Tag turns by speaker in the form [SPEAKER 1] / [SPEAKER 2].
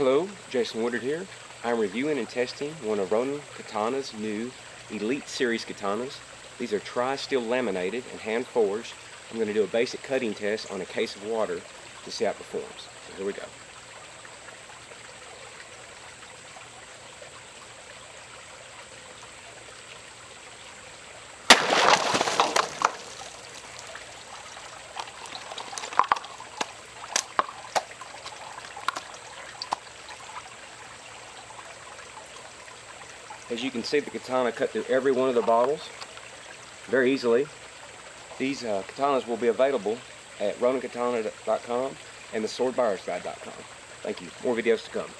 [SPEAKER 1] Hello, Jason Woodard here. I'm reviewing and testing one of Ronin Katana's new Elite Series katanas. These are tri-steel laminated and hand forged. I'm going to do a basic cutting test on a case of water to see how it performs. So here we go. As you can see, the katana cut through every one of the bottles very easily. These uh, katanas will be available at roninkatana.com and theswordbuyersguide.com. Thank you. More videos to come.